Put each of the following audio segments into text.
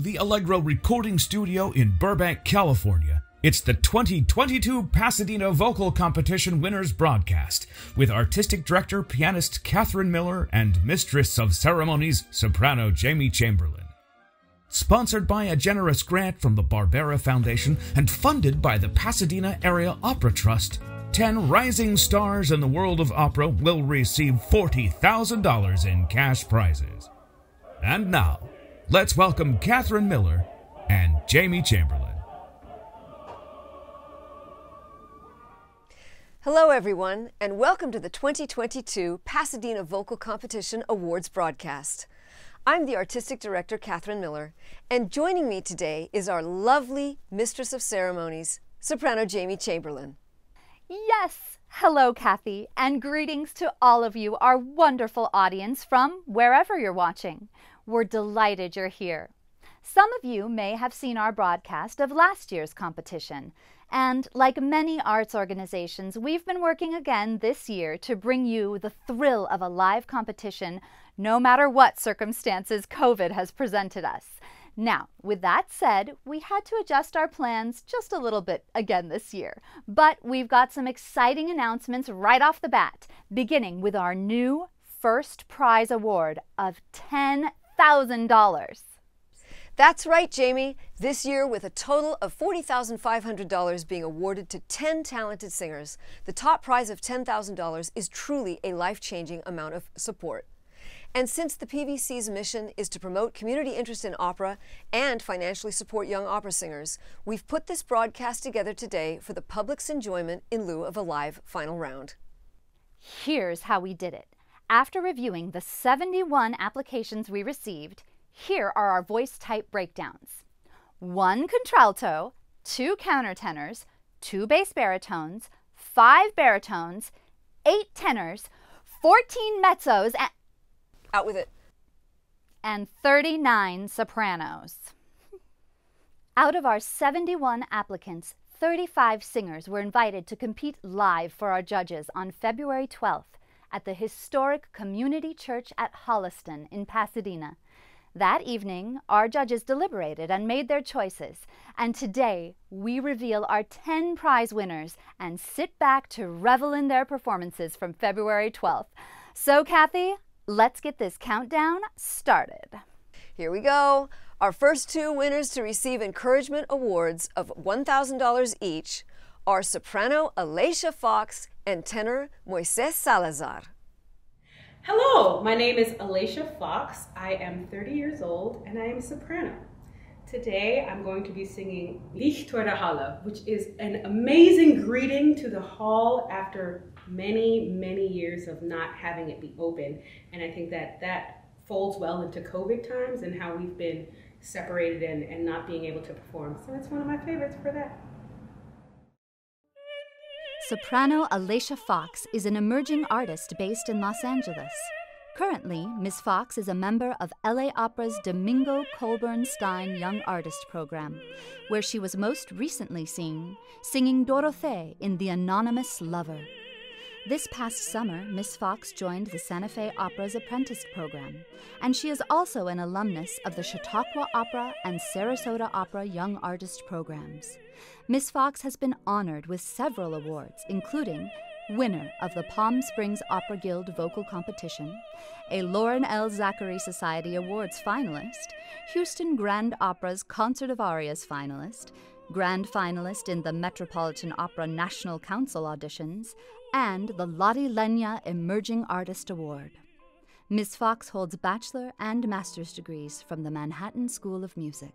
The Allegro Recording Studio in Burbank, California, it's the 2022 Pasadena Vocal Competition Winners broadcast with artistic director, pianist Catherine Miller and mistress of ceremonies, soprano Jamie Chamberlin. Sponsored by a generous grant from the Barbera Foundation and funded by the Pasadena Area Opera Trust, 10 rising stars in the world of opera will receive $40,000 in cash prizes. And now, let's welcome Catherine Miller and Jamie Chamberlin. Hello, everyone, and welcome to the 2022 Pasadena Vocal Competition Awards broadcast. I'm the artistic director, Catherine Miller, and joining me today is our lovely Mistress of Ceremonies, soprano Jamie Chamberlin. Yes! Hello, Kathy, and greetings to all of you, our wonderful audience from wherever you're watching. We're delighted you're here. Some of you may have seen our broadcast of last year's competition. And like many arts organizations, we've been working again this year to bring you the thrill of a live competition, no matter what circumstances COVID has presented us. Now, with that said, we had to adjust our plans just a little bit again this year. But we've got some exciting announcements right off the bat, beginning with our new first prize award of $10 $1,000. That's right, Jamie. This year, with a total of $40,500 being awarded to 10 talented singers, the top prize of $10,000 is truly a life changing amount of support. And since the PVC's mission is to promote community interest in opera and financially support young opera singers, we've put this broadcast together today for the public's enjoyment in lieu of a live final round. Here's how we did it. After reviewing the 71 applications we received, here are our voice type breakdowns. One contralto, two countertenors, two bass baritones, five baritones, eight tenors, 14 mezzos, and out with it. And 39 sopranos. Out of our 71 applicants, 35 singers were invited to compete live for our judges on February 12th at the historic Community Church at Holliston in Pasadena. That evening, our judges deliberated and made their choices, and today we reveal our 10 prize winners and sit back to revel in their performances from February 12th. So, Kathy, let's get this countdown started. Here we go. Our first two winners to receive encouragement awards of $1,000 each are soprano Alicia Fox and tenor Moises Salazar. Hello, my name is Alicia Fox. I am 30 years old and I am a soprano. Today I'm going to be singing Dich teure Halle, which is an amazing greeting to the hall after many, many years of not having it be open. And I think that that folds well into COVID times and how we've been separated and, and not being able to perform. So it's one of my favorites for that. Soprano Alicia Fox is an emerging artist based in Los Angeles. Currently, Ms. Fox is a member of LA Opera's Domingo Colburn Stein Young Artist Program, where she was most recently seen singing Dorothée in The Anonymous Lover. This past summer, Ms. Fox joined the Santa Fe Opera's Apprentice Program, and she is also an alumnus of the Chautauqua Opera and Sarasota Opera Young Artist programs. Miss Fox has been honored with several awards, including winner of the Palm Springs Opera Guild Vocal Competition, a Loren L. Zachary Society Awards finalist, Houston Grand Opera's Concert of Arias finalist, grand finalist in the Metropolitan Opera National Council auditions, and the Lotte Lenya Emerging Artist Award. Ms. Fox holds bachelor and master's degrees from the Manhattan School of Music.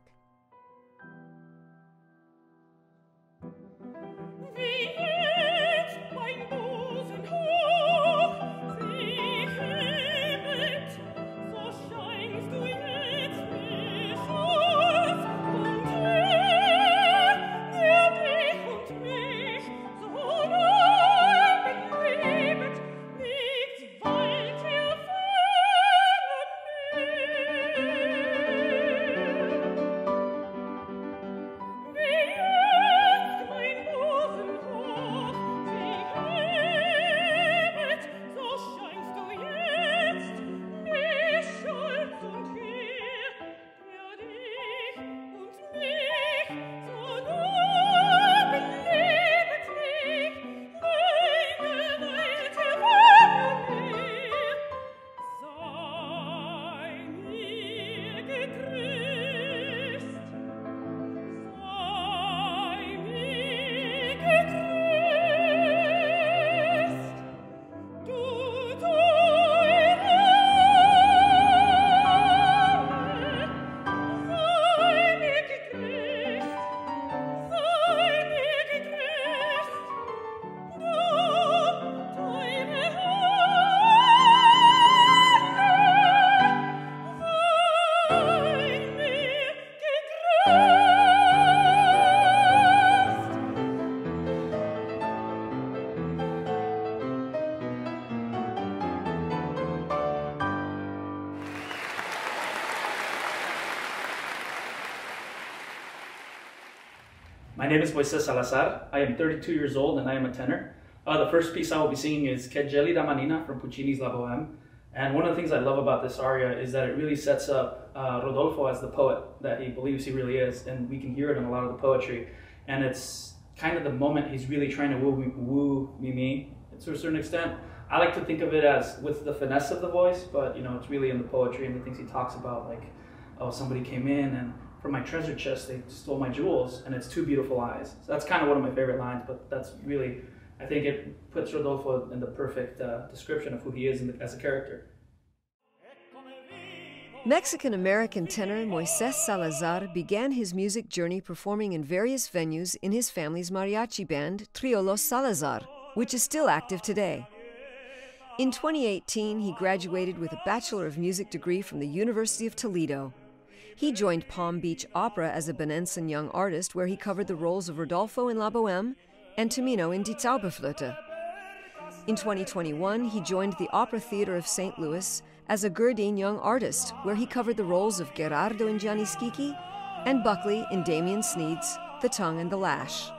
Name is Moises Salazar. I am 32 years old and I am a tenor. Uh, the first piece I will be singing is Che gelida manina from Puccini's La Boheme. And one of the things I love about this aria is that it really sets up uh, Rodolfo as the poet that he believes he really is, and we can hear it in a lot of the poetry. And it's kind of the moment he's really trying to woo, woo Mimi to a certain extent. I like to think of it as with the finesse of the voice, but you know, it's really in the poetry and the things he talks about, like, oh, somebody came in and from my treasure chest they stole my jewels, and it's two beautiful eyes. So that's kind of one of my favorite lines, but that's really, I think it puts Rodolfo in the perfect uh, description of who he is the, as a character. Mexican American tenor Moises Salazar began his music journey performing in various venues in his family's mariachi band, Trio Los Salazar, which is still active today. In 2018, he graduated with a Bachelor of Music degree from the University of Toledo. He joined Palm Beach Opera as a Benenson young artist, where he covered the roles of Rodolfo in La Boheme and Tamino in Die Zauberflöte. In 2021, he joined the Opera Theater of St. Louis as a Gerdine young artist, where he covered the roles of Gherardo in Gianni Schicchi and Buckley in Damien Sneed's The Tongue and the Lash.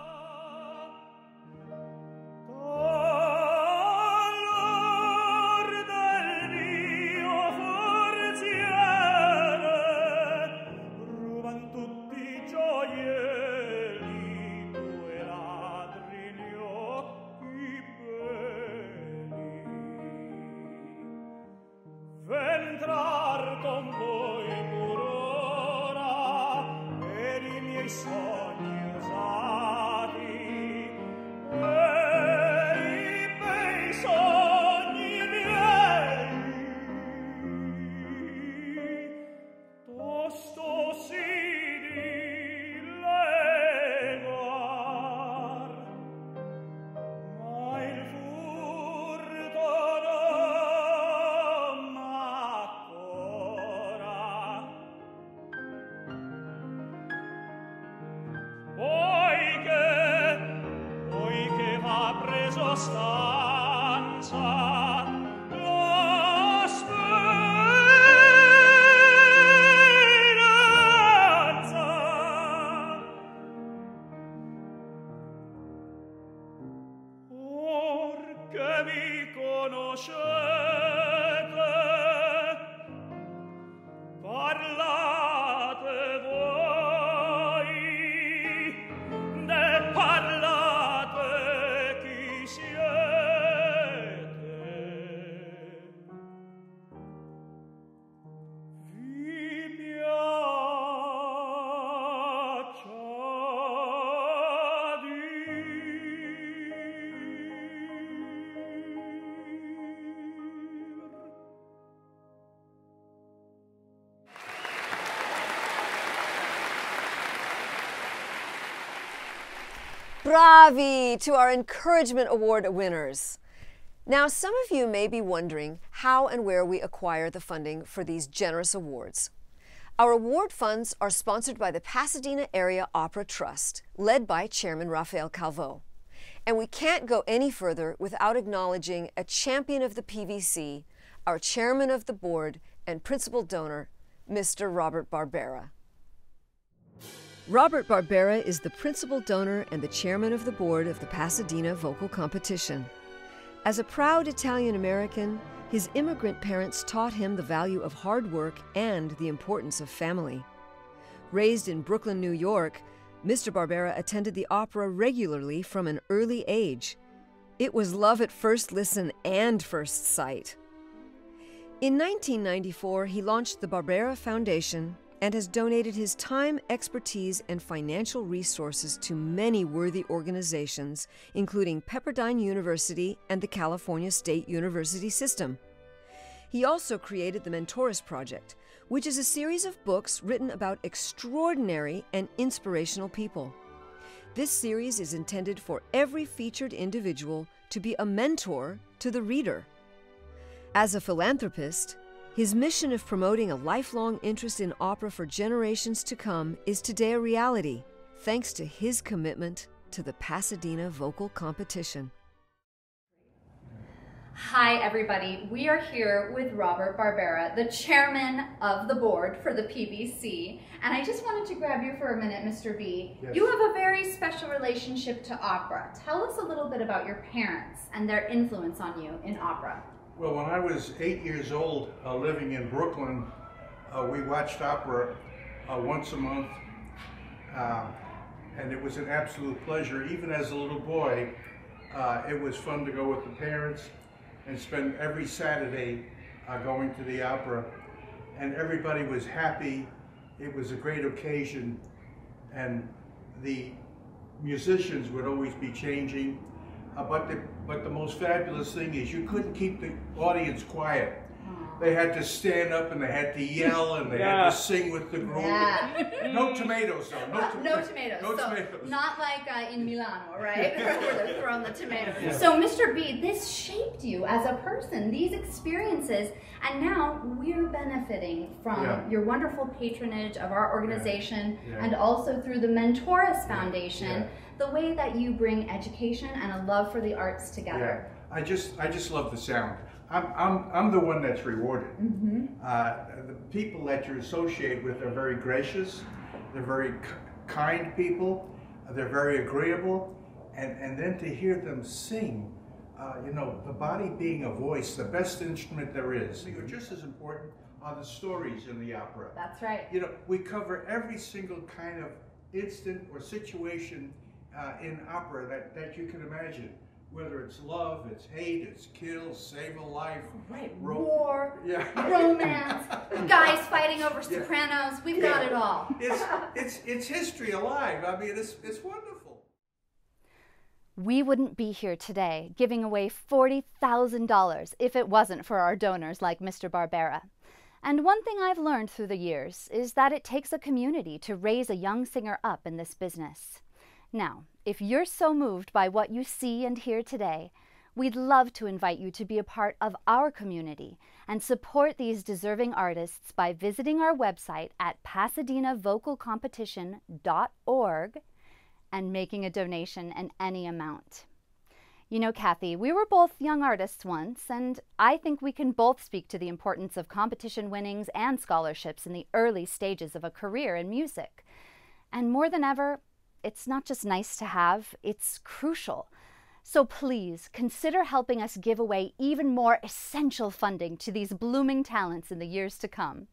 riconoscere. Bravi to our Encouragement Award winners. Now, some of you may be wondering how and where we acquire the funding for these generous awards. Our award funds are sponsored by the Pasadena Area Opera Trust, led by Chairman Rafael Calvo. And we can't go any further without acknowledging a champion of the PVC, our chairman of the board and principal donor, Mr. Robert Barbera. Robert Barbera is the principal donor and the chairman of the board of the Pasadena Vocal Competition. As a proud Italian American, his immigrant parents taught him the value of hard work and the importance of family. Raised in Brooklyn, New York, Mr. Barbera attended the opera regularly from an early age. It was love at first listen and first sight. In 1994, he launched the Barbera Foundation and has donated his time, expertise, and financial resources to many worthy organizations, including Pepperdine University and the California State University System. He also created the Mentoris Project, which is a series of books written about extraordinary and inspirational people. This series is intended for every featured individual to be a mentor to the reader. As a philanthropist, his mission of promoting a lifelong interest in opera for generations to come is today a reality, thanks to his commitment to the Pasadena Vocal Competition. Hi, everybody. We are here with Robert Barbera, the chairman of the board for the PVC. And I just wanted to grab you for a minute, Mr. B. Yes. You have a very special relationship to opera. Tell us a little bit about your parents and their influence on you in opera. Well, when I was eight years old, uh, living in Brooklyn, uh, we watched opera uh, once a month, um, and it was an absolute pleasure. Even as a little boy, uh, it was fun to go with the parents and spend every Saturday uh, going to the opera, and everybody was happy. It was a great occasion, and the musicians would always be changing. Uh, but the but the most fabulous thing is you couldn't keep the audience quiet. They had to stand up and they had to yell and they had to sing with the group. Yeah. No tomatoes though. No, Uh, to- no tomatoes. No so tomatoes. Not like uh, in Milano, right? Where they're throwing the tomatoes. So, Mr. B, this shaped you as a person, these experiences, and now we're benefiting from Yeah. your wonderful patronage of our organization Yeah. and also through the Mentoris Foundation, Yeah. the way that you bring education and a love for the arts Yeah, together. I just I just love the sound. I'm I'm I'm the one that's rewarded. Mm-hmm. Uh, the people that you associate with are very gracious. They're very k- kind people. They're very agreeable, and and then to hear them sing. Uh, you know, the body being a voice, the best instrument there is. You're just as important are the stories in the opera. That's right. You know, we cover every single kind of instant or situation uh, in opera that, that you can imagine. Whether it's love, it's hate, it's kill, save a life. Right. ro- War, Yeah. romance, guys fighting over Yeah. sopranos. We've got it all. It's, it's, it's history alive. I mean, it's, it's wonderful. We wouldn't be here today giving away $40,000 if it wasn't for our donors like Mr. Barbera. And one thing I've learned through the years is that it takes a community to raise a young singer up in this business. Now, if you're so moved by what you see and hear today, we'd love to invite you to be a part of our community and support these deserving artists by visiting our website at pasadenavocalcompetition.org and making a donation in any amount. You know, Kathy, we were both young artists once, and I think we can both speak to the importance of competition winnings and scholarships in the early stages of a career in music. And more than ever, it's not just nice to have, it's crucial. So please consider helping us give away even more essential funding to these blooming talents in the years to come.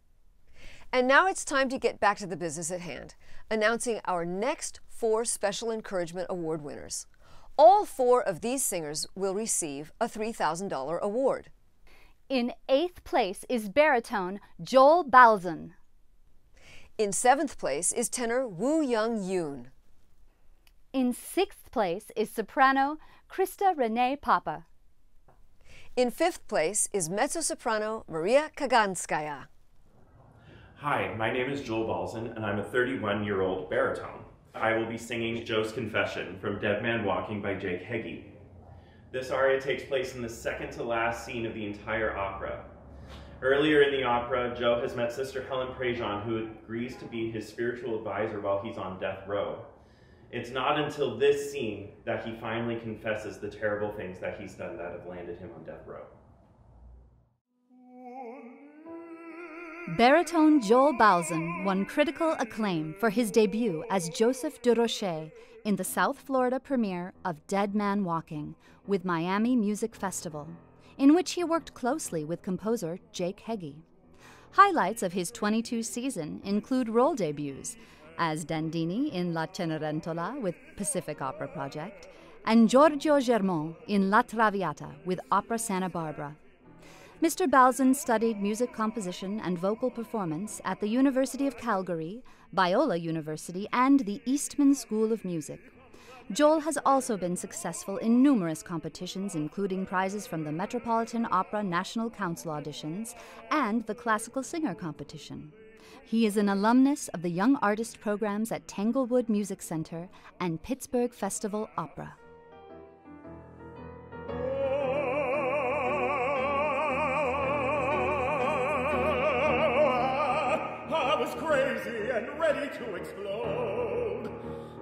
And now it's time to get back to the business at hand, announcing our next four Special Encouragement Award winners. All four of these singers will receive a $3,000 award. In eighth place is baritone Joel Balzan. In seventh place is tenor Woo Young Yoon. In sixth place is soprano Krista Renee Papa. In fifth place is mezzo-soprano Maria Kaganskaya. Hi, my name is Joel Balzan, and I'm a 31 year old baritone. I will be singing Joe's Confession from Dead Man Walking by Jake Heggie. This aria takes place in the second to last scene of the entire opera. Earlier in the opera, Joe has met Sister Helen Prejean, who agrees to be his spiritual advisor while he's on death row. It's not until this scene that he finally confesses the terrible things that he's done that have landed him on death row. Baritone Joel Balzan won critical acclaim for his debut as Joseph de Rocher in the South Florida premiere of Dead Man Walking with Miami Music Festival, in which he worked closely with composer Jake Heggie. Highlights of his 22 season include role debuts as Dandini in La Cenerentola with Pacific Opera Project and Giorgio Germont in La Traviata with Opera Santa Barbara. Mr. Balzan studied music composition and vocal performance at the University of Calgary, Biola University, and the Eastman School of Music. Joel has also been successful in numerous competitions, including prizes from the Metropolitan Opera National Council auditions and the Classical Singer competition. He is an alumnus of the Young Artist programs at Tanglewood Music Center and Pittsburgh Festival Opera. I was crazy and ready to explode.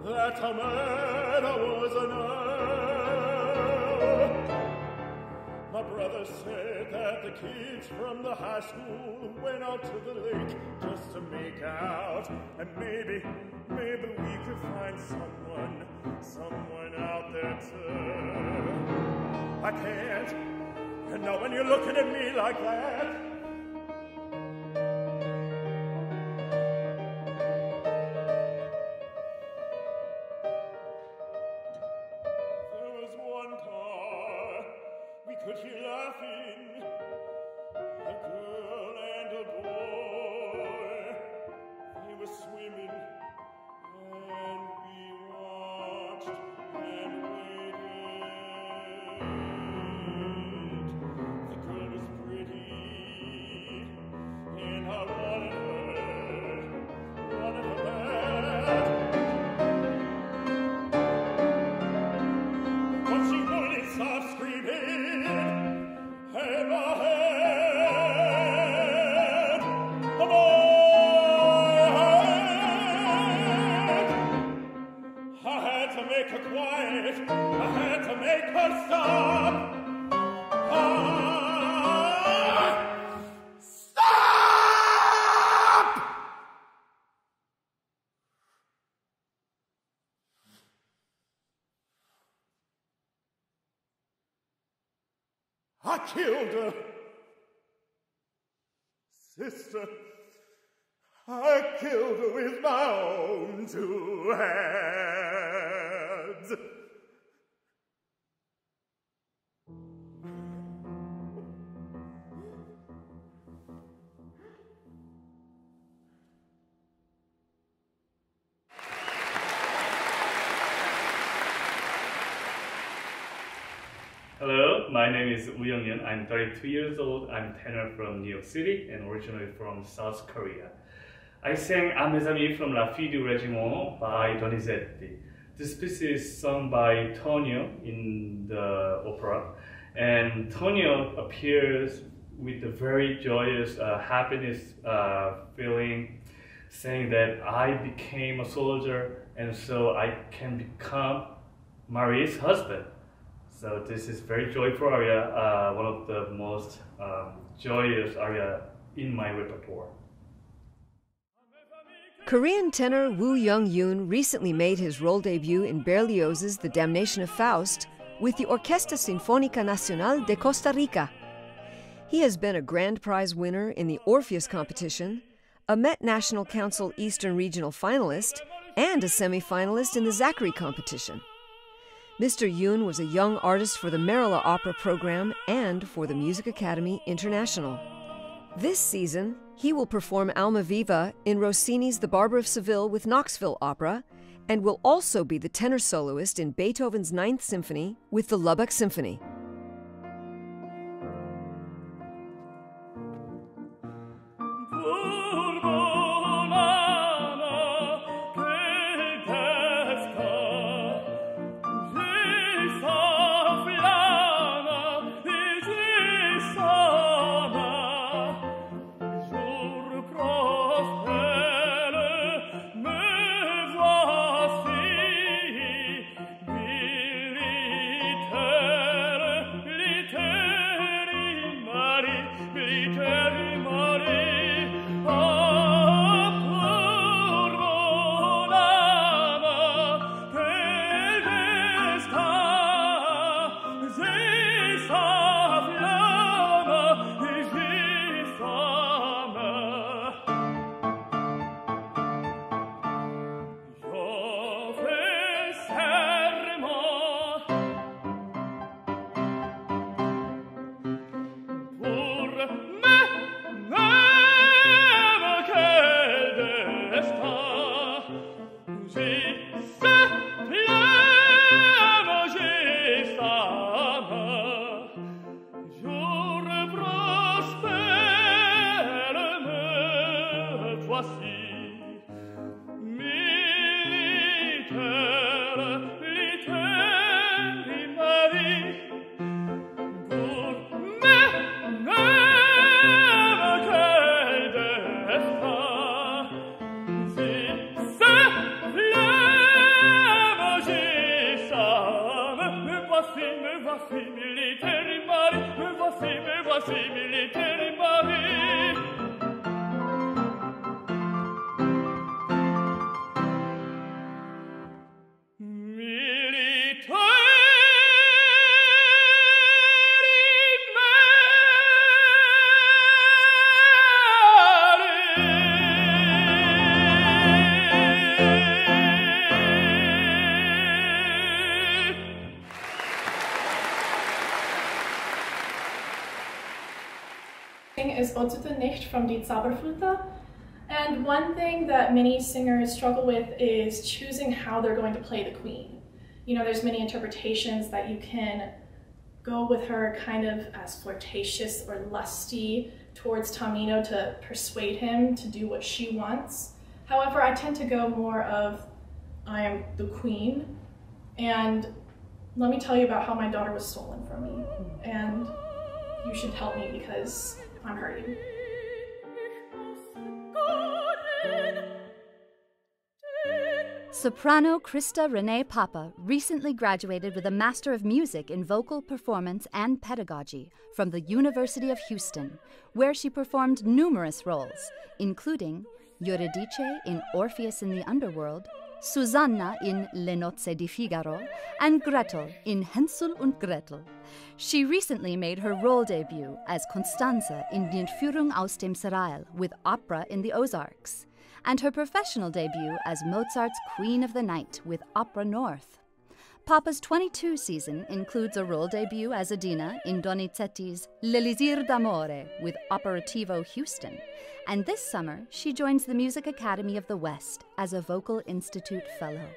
That man was My brother said that the kids from the high school went out to the lake just to make out. And maybe, maybe we could find someone, someone out there too. I can't. And now when you're looking at me like that, killed with my own two hands. Hello, my name is Woo Young Yoon. I'm 32 years old. I'm tenor from New York City and originally from South Korea. I sang A mes amis from La Fille du Régiment by Donizetti. This piece is sung by Tonio in the opera, and Tonio appears with a very joyous uh, happiness uh, feeling, saying that I became a soldier and so I can become Marie's husband. So this is very joyful aria, uh, one of the most um, joyous aria in my repertoire. Korean tenor Woo Young Yoon recently made his role debut in Berlioz's The Damnation of Faust with the Orquesta Sinfónica Nacional de Costa Rica. He has been a grand prize winner in the Orpheus competition, a Met National Council Eastern Regional finalist, and a semi-finalist in the Zachary competition. Mr. Yoon was a young artist for the Merola Opera program and for the Music Academy International. This season, he will perform Almaviva in Rossini's The Barber of Seville with Knoxville Opera and will also be the tenor soloist in Beethoven's Ninth Symphony with the Lubbock Symphony. From Die Zauberflöte. And one thing that many singers struggle with is choosing how they're going to play the queen. You know, there's many interpretations that you can go with her kind of as flirtatious or lusty towards Tamino to persuade him to do what she wants. However, I tend to go more of I am the queen and let me tell you about how my daughter was stolen from me and you should help me because I'm hurting. Soprano Krista Renee Papa recently graduated with a Master of Music in Vocal Performance and Pedagogy from the University of Houston, where she performed numerous roles, including Eurydice in Orpheus in the Underworld, Susanna in Le Nozze di Figaro, and Gretel in Hänsel und Gretel. She recently made her role debut as Constanze in Die Entführung aus dem Serail with opera in the Ozarks, and her professional debut as Mozart's Queen of the Night with Opera North. Papa's 22 season includes a role debut as Adina in Donizetti's L'Elisir d'Amore with Operativo Houston, and this summer she joins the Music Academy of the West as a Vocal Institute Fellow.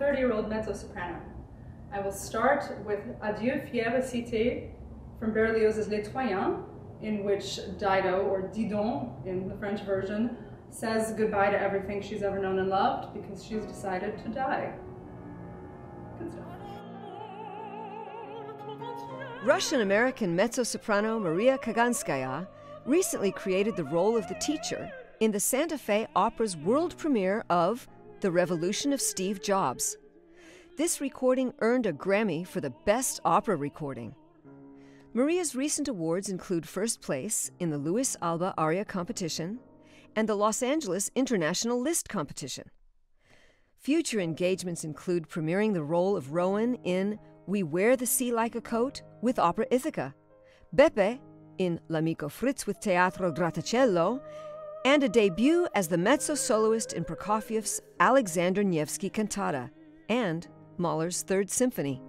30-year-old mezzo-soprano. I will start with Adieu fière cité from Berlioz's Les Troyens, in which Dido, or Didon in the French version, says goodbye to everything she's ever known and loved because she's decided to die. Good stuff. Russian American mezzo soprano Maria Kaganskaya recently created the role of the teacher in the Santa Fe Opera's world premiere of The Revolution of Steve Jobs. This recording earned a Grammy for the Best Opera Recording. Maria's recent awards include first place in the Lois Alba Aria Competition and the Los Angeles International Liszt Competition. Future engagements include premiering the role of Rowan in We Wear the Sea Like a Coat with Opera Ithaca, Beppe in L'Amico Fritz with Teatro Grattacielo, and a debut as the mezzo soloist in Prokofiev's Alexander Nevsky cantata and Mahler's Third Symphony.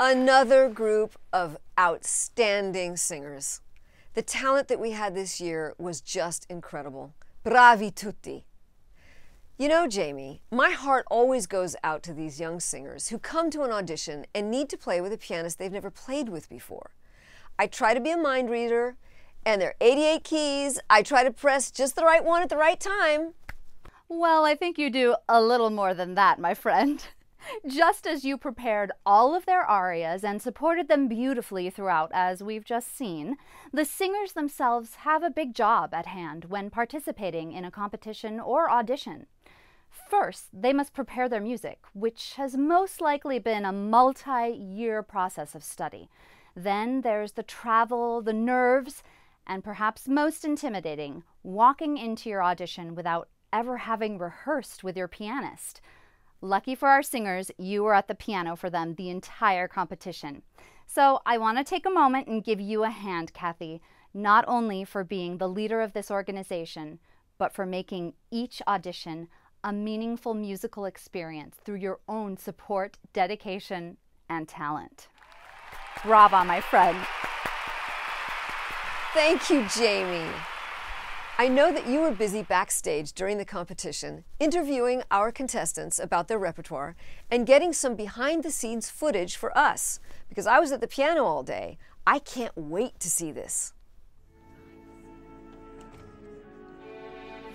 Another group of outstanding singers. The talent that we had this year was just incredible. Bravi tutti. You know, Jamie, my heart always goes out to these young singers who come to an audition and need to play with a pianist they've never played with before. I try to be a mind reader, and there are 88 keys. I try to press just the right one at the right time. Well, I think you do a little more than that, my friend. Just as you prepared all of their arias and supported them beautifully throughout, as we've just seen, the singers themselves have a big job at hand when participating in a competition or audition. First, they must prepare their music, which has most likely been a multi year process of study. Then there's the travel, the nerves, and perhaps most intimidating, walking into your audition without ever having rehearsed with your pianist. Lucky for our singers, you were at the piano for them the entire competition. So I want to take a moment and give you a hand, Kathy, not only for being the leader of this organization, but for making each audition a meaningful musical experience through your own support, dedication, and talent. Brava, my friend. Thank you, Jamie. I know that you were busy backstage during the competition, interviewing our contestants about their repertoire and getting some behind the scenes footage for us. Because I was at the piano all day. I can't wait to see this.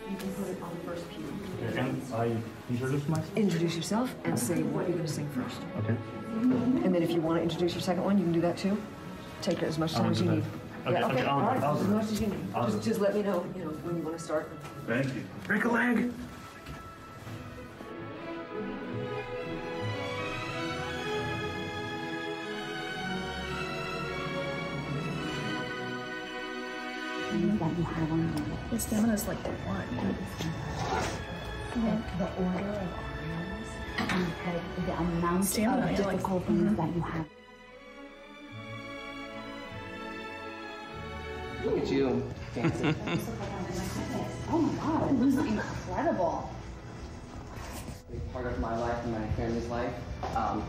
You can put it on the first pew. Okay, and I introduce myself? Introduce yourself and say what you're going to sing first. Okay. And then if you want to introduce your second one, you can do that too. Take as much time as you that. need. Okay, yeah, okay, okay. I'll- all right. I'll as do it. much as you need. I'll Just, just let me know, you know, when you want to start. Thank you. Break a leg. that you have on you. Your stamina's like one. The, the order of arias and the, the amount Stamina, of yeah, like- difficulties mhm. that you have. Look at you dancing. oh my god, this is incredible. Big part of my life and my family's life. Um,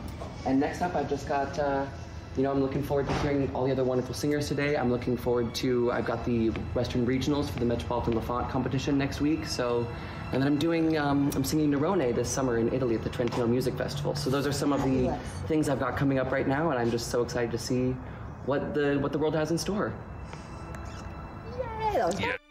and next up, I've just got, uh, you know, I'm looking forward to hearing all the other wonderful singers today. I'm looking forward to, I've got the Western Regionals for the Metropolitan Laffont competition next week. So, and then I'm doing, um, I'm singing Nerone this summer in Italy at the Trentino Music Festival. So those are some of the things I've got coming up right now, and I'm just so excited to see what the what the world has in store. That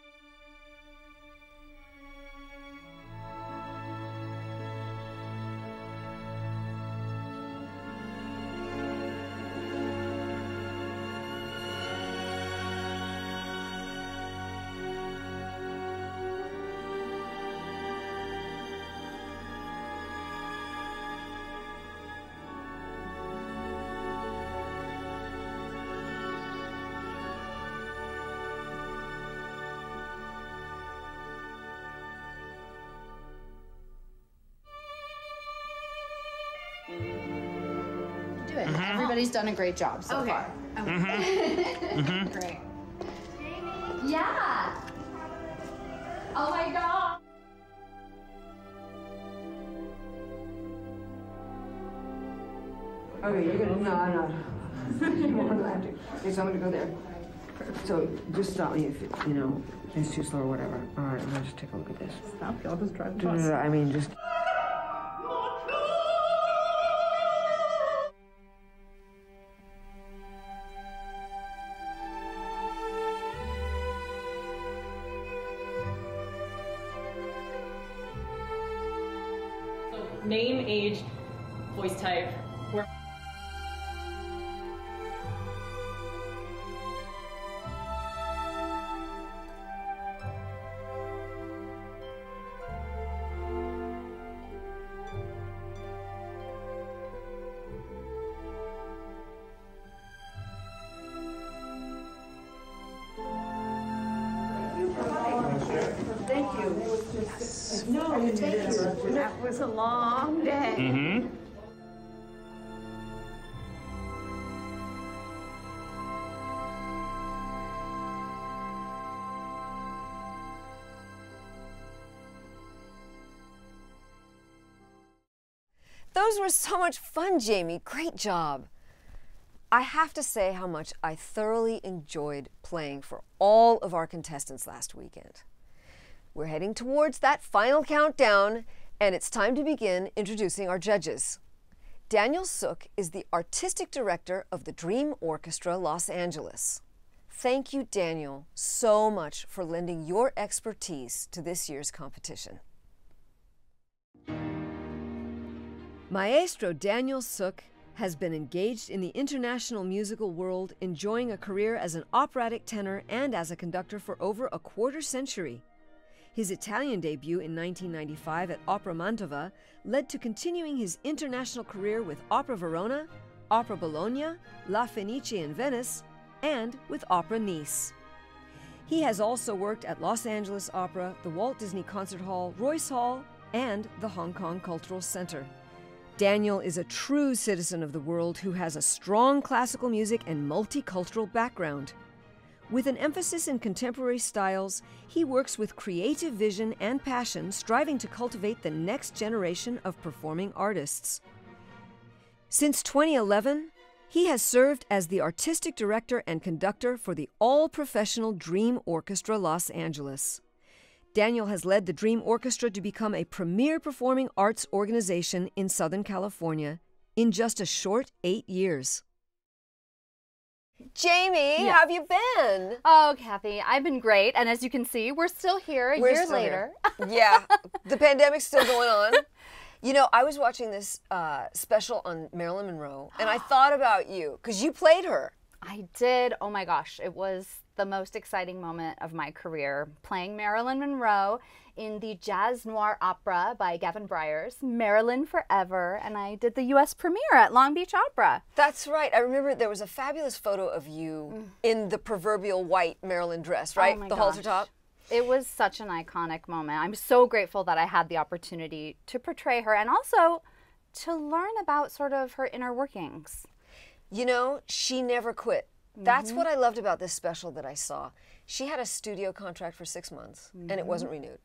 done a great job so Okay. far. Mhm. mm-hmm. Great. Yeah. Oh my god. Okay, you're gonna, no, no. You won't have to. Okay, so I'm gonna go there. So just stop me if, it- you know, it's too slow or whatever. All right, I'm gonna just take a look at this. Stop, y'all just drive No, no, no, I mean, just. Name, age, voice type. Those were so much fun, Jamie. Great job. I have to say how much I thoroughly enjoyed playing for all of our contestants last weekend. We're heading towards that final countdown, and it's time to begin introducing our judges. Daniel Suk is the artistic director of the Dream Orchestra Los Angeles. Thank you, Daniel, so much for lending your expertise to this year's competition. Maestro Daniel Suk has been engaged in the international musical world, enjoying a career as an operatic tenor and as a conductor for over a quarter century. His Italian debut in 1995 at Opera Mantova led to continuing his international career with Opera Verona, Opera Bologna, La Fenice in Venice, and with Opera Nice. He has also worked at Los Angeles Opera, the Walt Disney Concert Hall, Royce Hall, and the Hong Kong Cultural Center. Daniel is a true citizen of the world who has a strong classical music and multicultural background. With an emphasis in contemporary styles, he works with creative vision and passion, striving to cultivate the next generation of performing artists. Since 2011, he has served as the artistic director and conductor for the all professional Dream Orchestra Los Angeles. Daniel has led the Dream Orchestra to become a premier performing arts organization in Southern California in just a short eight years. Jamie, Yeah. how have you been? Oh, Kathy, I've been great, and as you can see, we're still here a We're year later. yeah, the pandemic's still going on. You know, I was watching this uh, special on Marilyn Monroe, and I thought about you because you played her. I did. Oh my gosh, it was the most exciting moment of my career, playing Marilyn Monroe in the jazz noir opera by Gavin Bryars, Marilyn Forever, and I did the US premiere at Long Beach Opera. That's right. I remember there was a fabulous photo of you in the proverbial white Marilyn dress, right? Mm. Oh the halter top. It was such an iconic moment. I'm so grateful that I had the opportunity to portray her and also to learn about sort of her inner workings. You know, she never quit. That's Mhm. what I loved about this special that I saw. She had a studio contract for six months and it wasn't Mhm. renewed.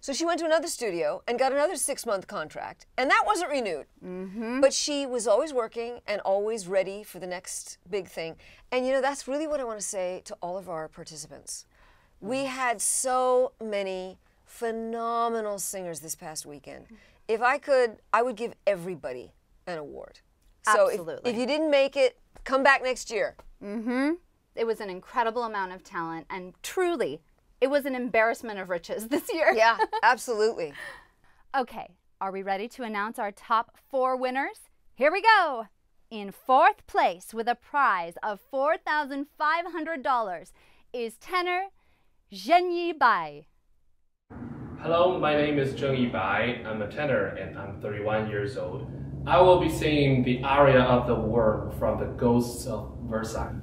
So she went to another studio and got another six month contract, and that wasn't renewed. Mm-hmm. But she was always working and always ready for the next big thing. And you know, that's really what I want to say to all of our participants. We had so many phenomenal singers this past weekend. If I could, I would give everybody an award. So if- if you didn't make it, come back next year. Mm-hmm. It was an incredible amount of talent, and truly, it was an embarrassment of riches this year. Yeah, absolutely. okay, are we ready to announce our top four winners? Here we go. In fourth place with a prize of $4,500 is tenor Zhenyi Bai. Hello, my name is Zhenyi Bai. I'm a tenor and I'm 31 years old. I will be singing the aria of the worm from the Ghosts of Versailles.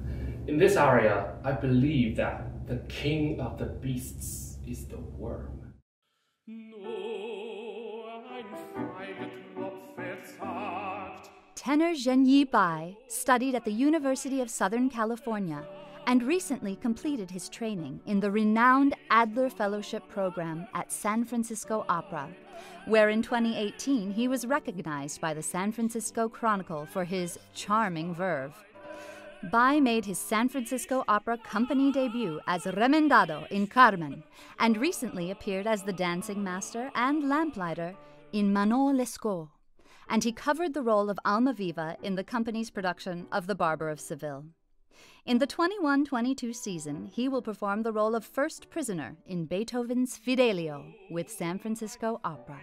In this aria, I believe that the king of the beasts is the worm. Tenor Zhenyi Bai studied at the University of Southern California and recently completed his training in the renowned Adler Fellowship Program at San Francisco Opera, where in 2018 he was recognized by the San Francisco Chronicle for his charming verve. Bai made his San Francisco Opera Company debut as Remendado in Carmen and recently appeared as the dancing master and lamplighter in Manon Lescaut. And he covered the role of Almaviva in the company's production of The Barber of Seville. In the 21 22 season, he will perform the role of first prisoner in Beethoven's Fidelio with San Francisco Opera.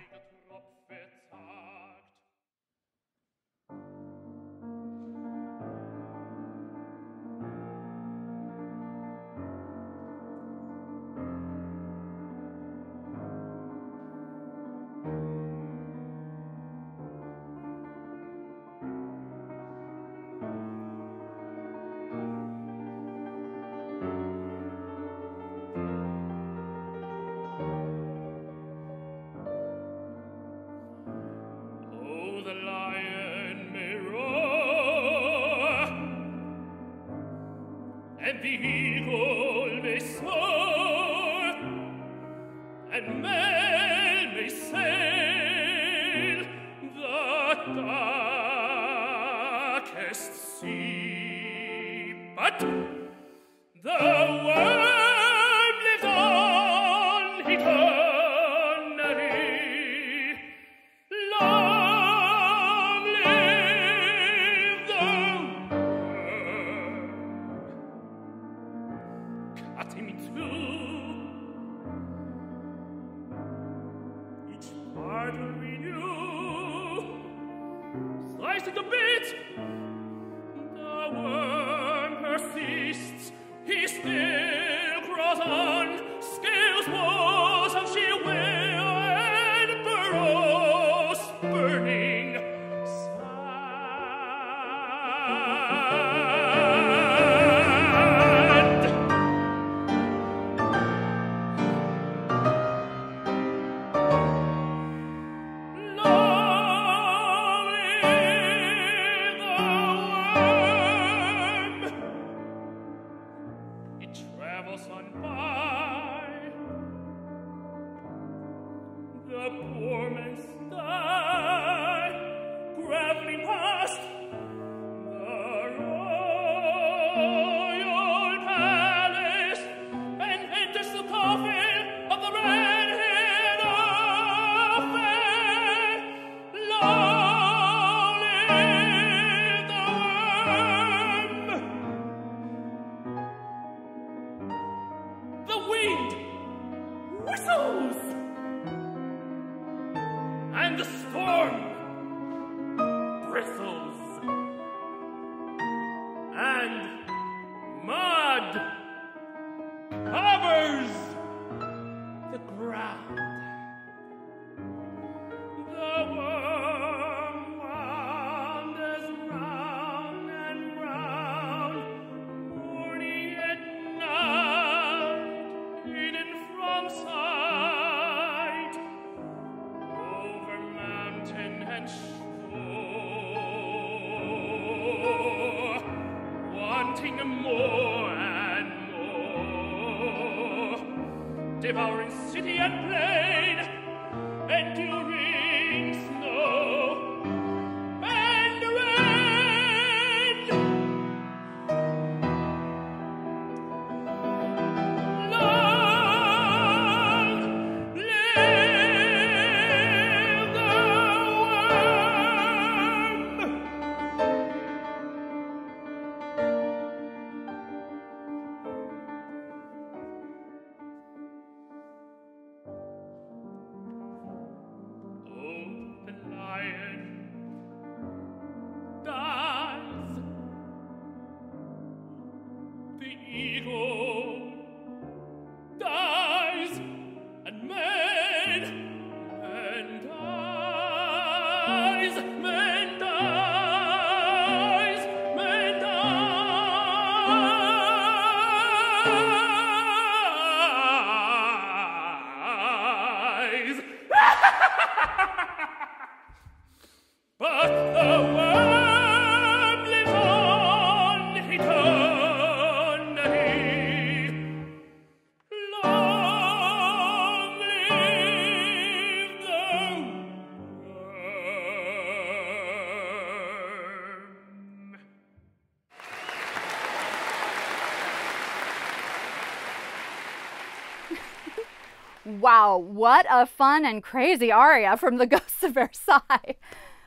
Wow, what a fun and crazy aria from The Ghosts of Versailles.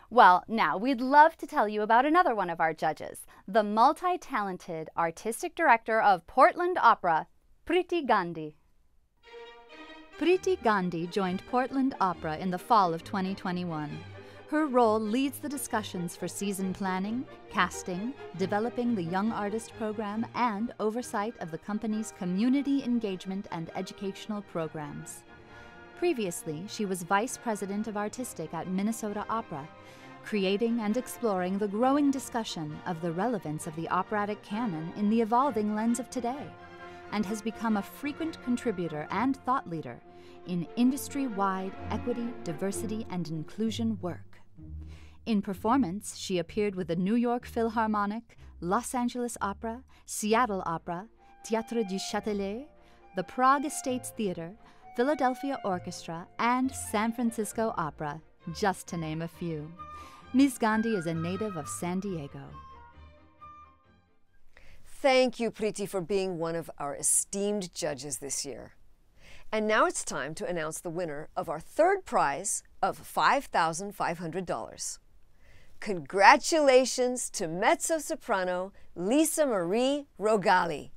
Well, now we'd love to tell you about another one of our judges, the multi talented artistic director of Portland Opera, Priti Gandhi. Priti Gandhi joined Portland Opera in the fall of 2021. Her role leads the discussions for season planning, casting, developing the Young Artist Program, and oversight of the company's community engagement and educational programs. Previously, she was Vice President of Artistic at Minnesota Opera, creating and exploring the growing discussion of the relevance of the operatic canon in the evolving lens of today, and has become a frequent contributor and thought leader in industry wide equity, diversity, and inclusion work. In performance, she appeared with the New York Philharmonic, Los Angeles Opera, Seattle Opera, Théâtre du Châtelet, the Prague Estates Theater, Philadelphia Orchestra, and San Francisco Opera, just to name a few. Ms. Gandhi is a native of San Diego. Thank you, Priti, for being one of our esteemed judges this year. And now it's time to announce the winner of our third prize of $5,500. Congratulations to mezzo soprano Lisa Marie Rogali.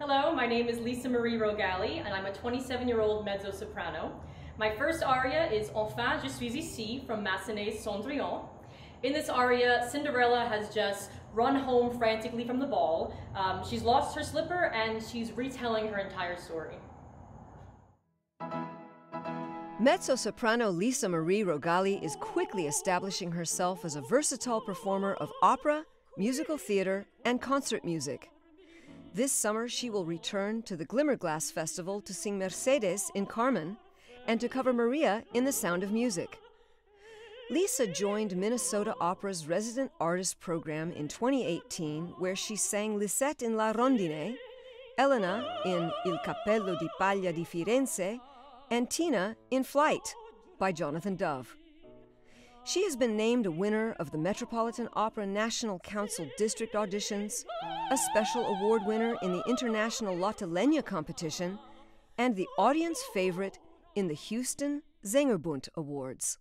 Hello, my name is Lisa Marie Rogali, and I'm a 27 year old mezzo soprano. My first aria is Enfin je suis ici from Massenet's Cendrillon. In this aria, Cinderella has just run home frantically from the ball. Um, she's lost her slipper and she's retelling her entire story. Mezzo soprano Lisa Marie Rogali is quickly establishing herself as a versatile performer of opera, musical theater, and concert music. This summer, she will return to the Glimmerglass Festival to sing Mercedes in Carmen and to cover Maria in The Sound of Music. Lisa joined Minnesota Opera's Resident Artist Program in 2018, where she sang Lisette in La Rondine, Elena in Il Cappello di Paglia di Firenze, and Tina in Flight by Jonathan Dove. She has been named a winner of the Metropolitan Opera National Council District Auditions, a special award winner in the International Lotte Lenya competition, and the audience favorite in the Houston Sängerbund Awards.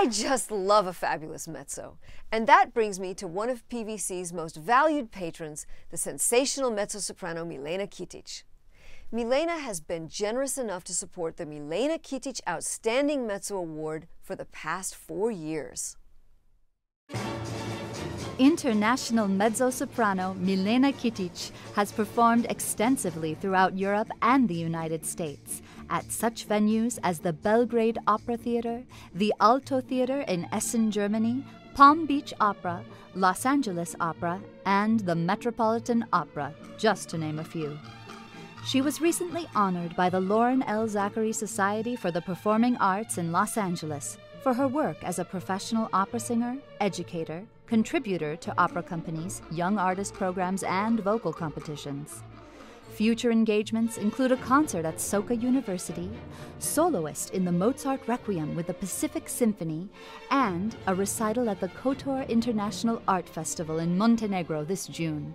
I just love a fabulous mezzo. And that brings me to one of PVC's most valued patrons, the sensational mezzo soprano Milena Kitic. Milena has been generous enough to support the Milena Kitic Outstanding Mezzo Award for the past four years. International mezzo soprano Milena Kitic has performed extensively throughout Europe and the United States at such venues as the Belgrade Opera Theater, the Aalto Theater in Essen, Germany, Palm Beach Opera, Los Angeles Opera, and the Metropolitan Opera, just to name a few. She was recently honored by the Loren L. Zachary Society for the Performing Arts in Los Angeles for her work as a professional opera singer, educator, contributor to opera companies, young artist programs, and vocal competitions. Future engagements include a concert at Soka University, soloist in the Mozart Requiem with the Pacific Symphony, and a recital at the Kotor International Art Festival in Montenegro this June.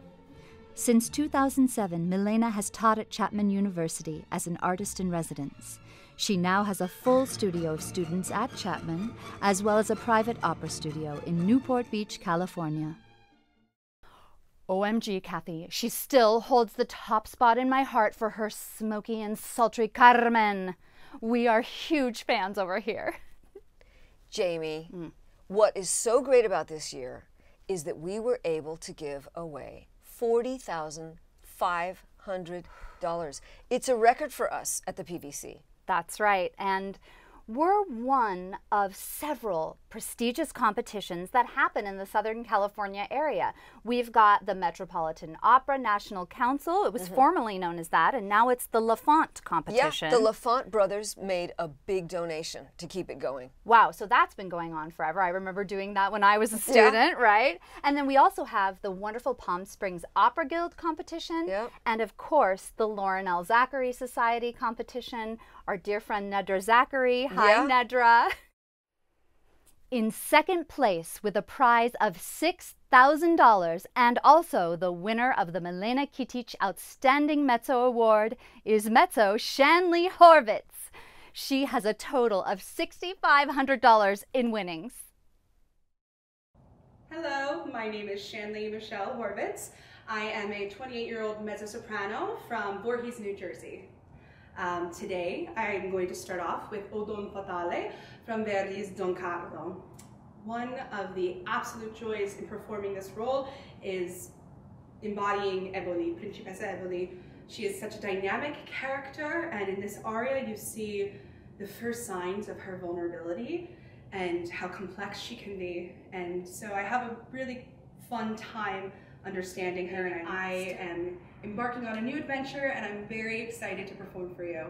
Since 2007, Milena has taught at Chapman University as an artist in residence. She now has a full studio of students at Chapman, as well as a private opera studio in Newport Beach, California. OMG, Kathy, she still holds the top spot in my heart for her smoky and sultry Carmen. We are huge fans over here. Jamie, mm. what is so great about this year is that we were able to give away $40,500. It's a record for us at the PVC. That's right. And we're one of several prestigious competitions that happen in the Southern California area. We've got the Metropolitan Opera National Council. It was mm -hmm. formerly known as that, and now it's the Laffont competition. Yeah, the Laffont brothers made a big donation to keep it going. Wow, so that's been going on forever. I remember doing that when I was a student, yeah. right? And then we also have the wonderful Palm Springs Opera Guild competition, yep. and of course, the Loren L. Zachary Society competition. Our dear friend Nedra Zachary. Hi, yeah. Nedra. In second place with a prize of $6,000 and also the winner of the Milena Kitic Outstanding Mezzo Award is mezzo Shanley Horvitz. She has a total of $6,500 in winnings. Hello, my name is Shanley Michelle Horvitz. I am a 28-year-old mezzo-soprano from Voorhees, New Jersey. Um, today, I'm going to start off with Odon Don Fatale from Verdi's Don Carlo. One of the absolute joys in performing this role is embodying Eboli, Principessa Eboli. She is such a dynamic character, and in this aria, you see the first signs of her vulnerability and how complex she can be. And so I have a really fun time understanding her, and I am embarking on a new adventure, and I'm very excited to perform for you.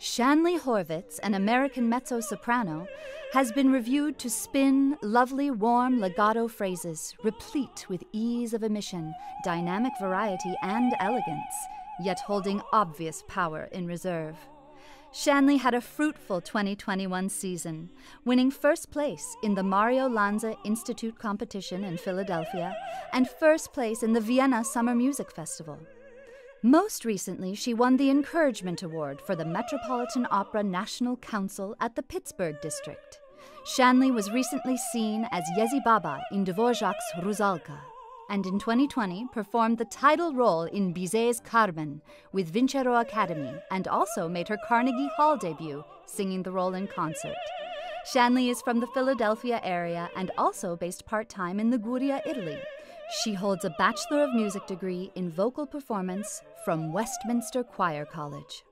Shanley Horvitz, an American mezzo soprano, has been reviewed to spin lovely, warm legato phrases, replete with ease of emission, dynamic variety, and elegance, yet holding obvious power in reserve. Shanley had a fruitful 2021 season, winning first place in the Mario Lanza Institute competition in Philadelphia and first place in the Vienna Summer Music Festival. Most recently, she won the Encouragement Award for the Metropolitan Opera National Council at the Pittsburgh District. Shanley was recently seen as Ježibaba in Dvorak's Rusalka and in 2020 performed the title role in Bizet's Carmen with Vincero Academy and also made her Carnegie Hall debut, singing the role in concert. Shanley is from the Philadelphia area and also based part time in Liguria, Italy. She holds a Bachelor of Music degree in vocal performance from Westminster Choir College.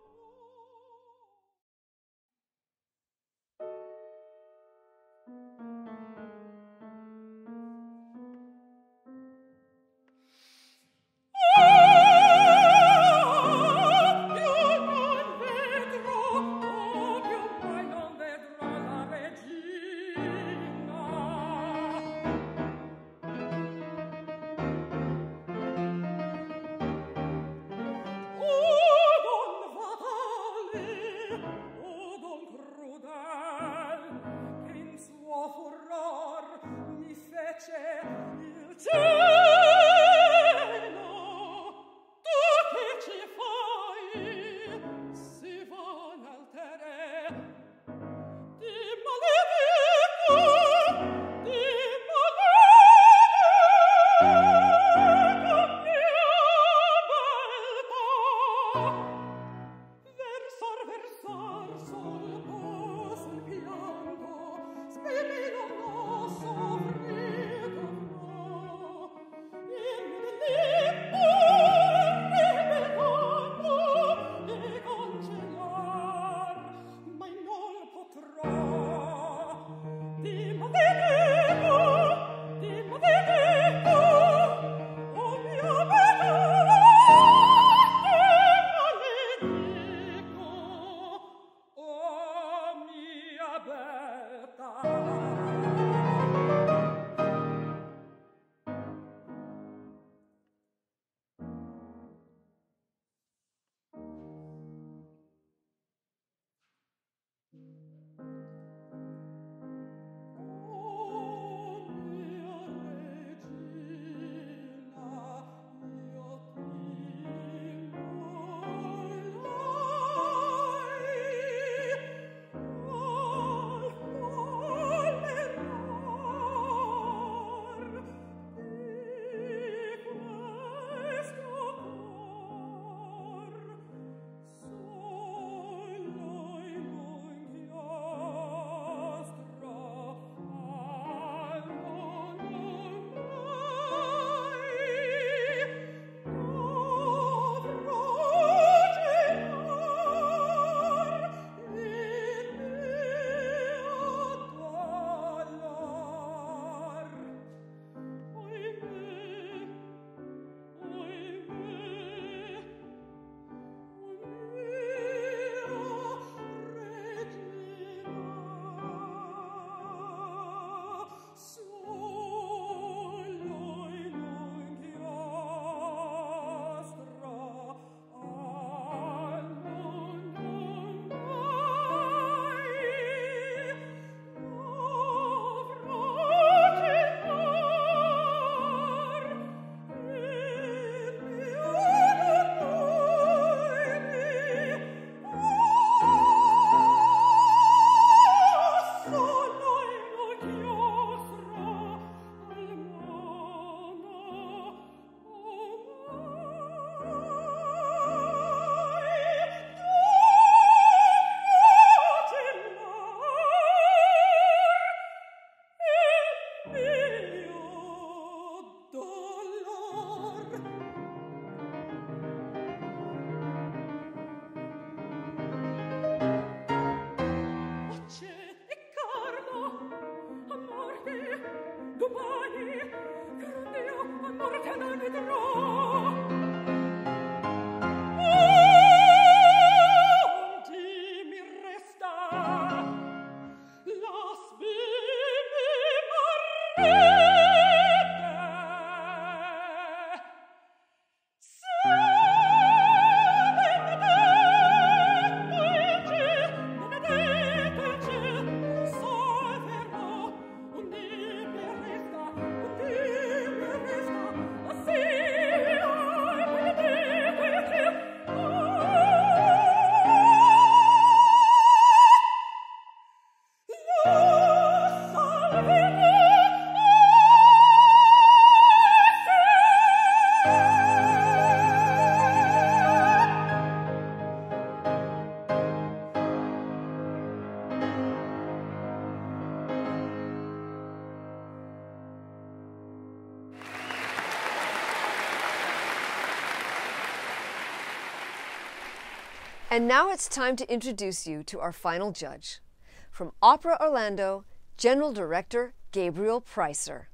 And now it's time to introduce you to our final judge. From Opera Orlando, General Director Gabriel Preisser.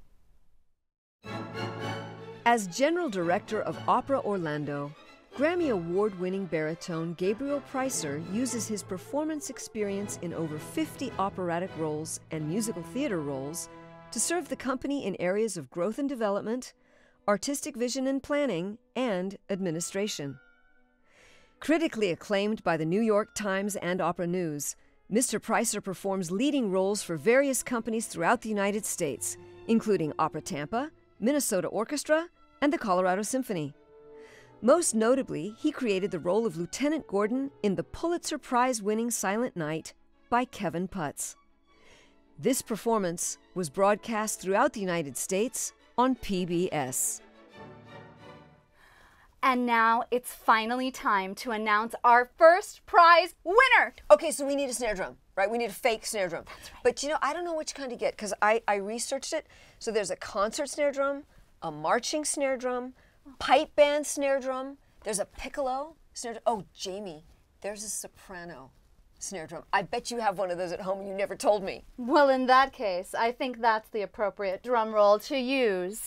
As General Director of Opera Orlando, Grammy Award winning baritone Gabriel Preisser uses his performance experience in over 50 operatic roles and musical theater roles to serve the company in areas of growth and development, artistic vision and planning, and administration. Critically acclaimed by the New York Times and Opera News, Mr. Preisser performs leading roles for various companies throughout the United States, including Opera Tampa, Minnesota Orchestra, and the Colorado Symphony. Most notably, he created the role of Lieutenant Gordon in the Pulitzer Prize winning Silent Night by Kevin Puts. This performance was broadcast throughout the United States on PBS. And now it's finally time to announce our first prize winner. Okay, so we need a snare drum, right? We need a fake snare drum. That's Right. But you know, I don't know which kind to get because I, I researched it. So there's a concert snare drum, a marching snare drum, pipe band snare drum, there's a piccolo snare drum. Oh, Jamie, there's a soprano snare drum. I bet you have one of those at home and you never told me. Well, in that case, I think that's the appropriate drum roll to use.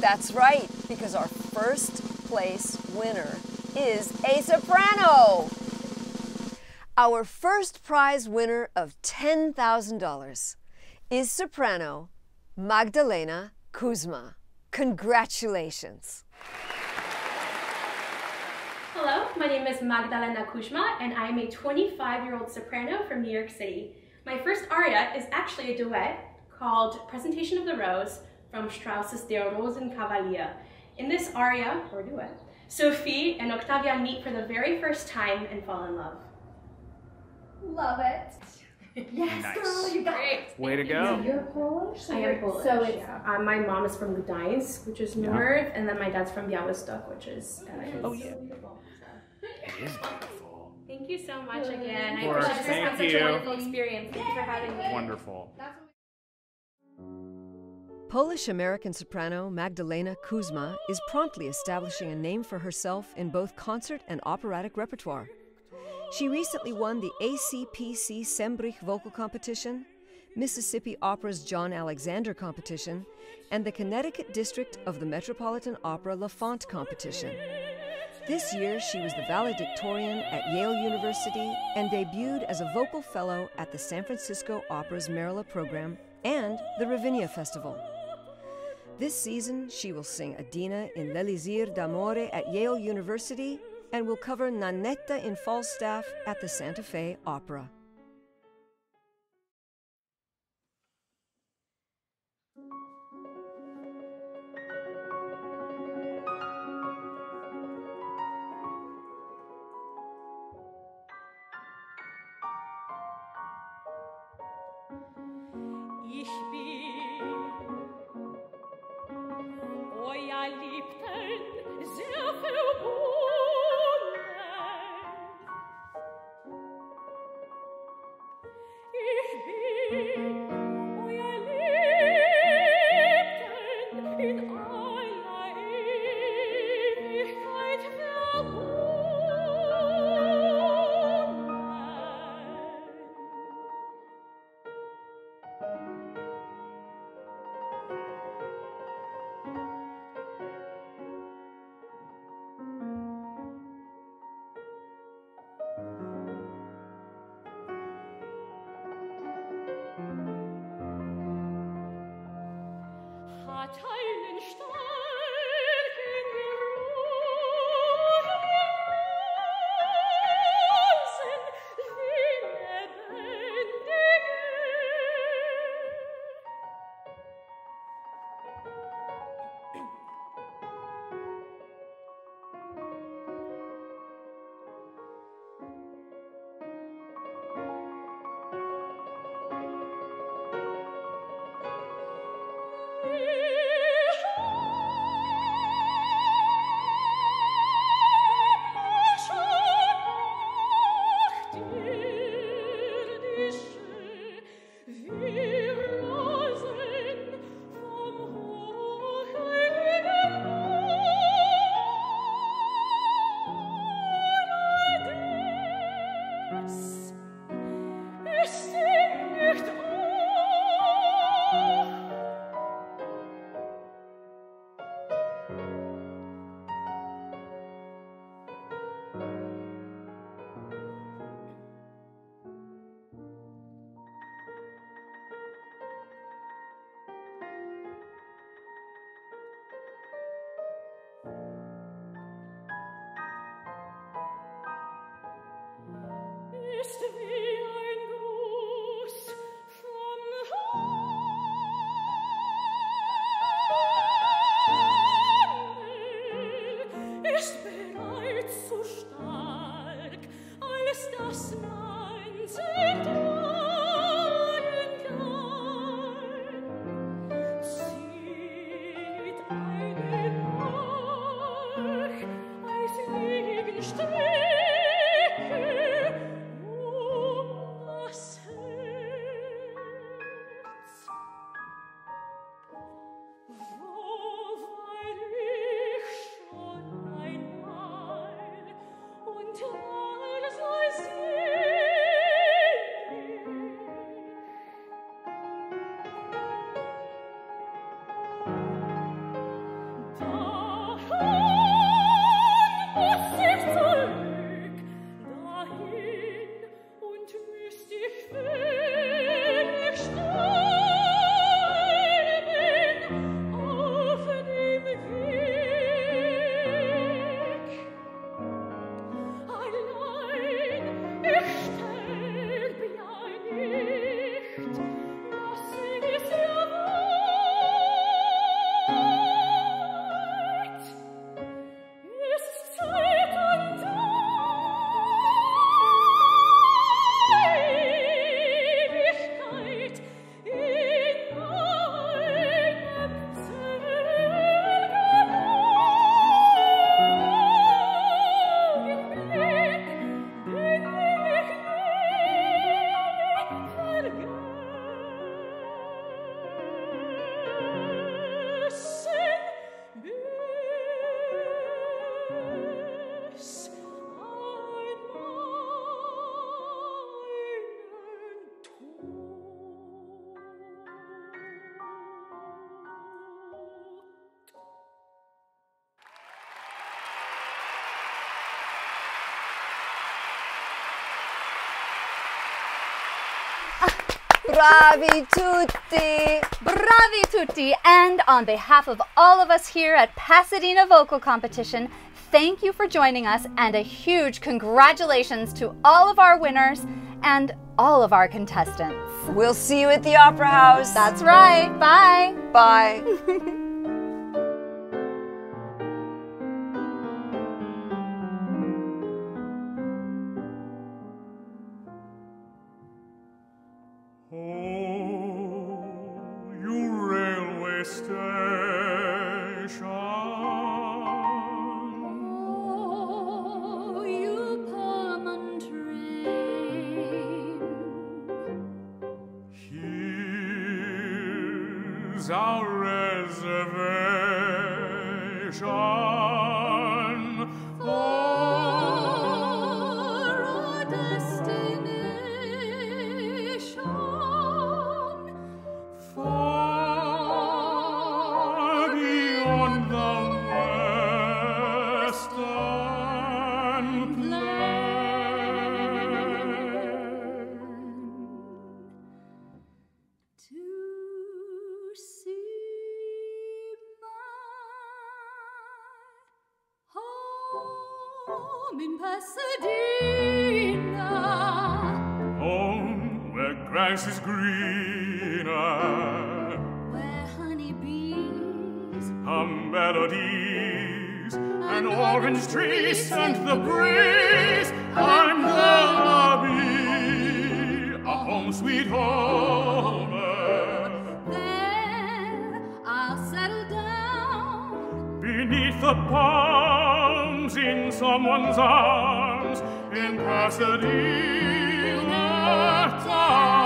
That's right, because our first place winner is a soprano. Our first prize winner of $10,000 is soprano Magdalena Kuzma. Congratulations. Hello, my name is Magdalena Kuzma, and I am a 25 year old soprano from New York City. My first aria is actually a duet called Presentation of the Rose from Strauss's Der Rosenkavalier. In this aria, or duet, Sophie and Octavian meet for the very first time and fall in love. Love it. Yes, Nice. girl, you got it. Way to go. You're Polish? I am Polish. So it's, uh, my mom is from Gdańsk, which is Yeah. north, and then my dad's from Białystok, which is. Uh, Oh, yeah. It is beautiful. Thank you so much again. I Of course, appreciate this thank was such a wonderful experience. Thank you for having me. Wonderful. Polish American soprano Magdalena Kuzma is promptly establishing a name for herself in both concert and operatic repertoire. She recently won the ACPC Sembrich Vocal Competition, Mississippi Opera's John Alexander Competition, and the Connecticut District of the Metropolitan Opera Laffont Competition. This year, she was the valedictorian at Yale University and debuted as a vocal fellow at the San Francisco Opera's Merola program and the Ravinia Festival. This season, she will sing Adina in L'Elisir d'Amore at Yale University and will cover Nanetta in Falstaff at the Santa Fe Opera. Bravi tutti! Bravi tutti! And on behalf of all of us here at Pasadena Vocal Competition, thank you for joining us and a huge congratulations to all of our winners and all of our contestants. We'll see you at the Opera House. That's right. Bye. Bye. home in Pasadena. Home where grass is greener, Where honeybees hum melodies, and orange trees scent the breeze. I'm gonna be a home sweet homer There I'll settle down. beneath the palms in someone's arms in Pasadena town.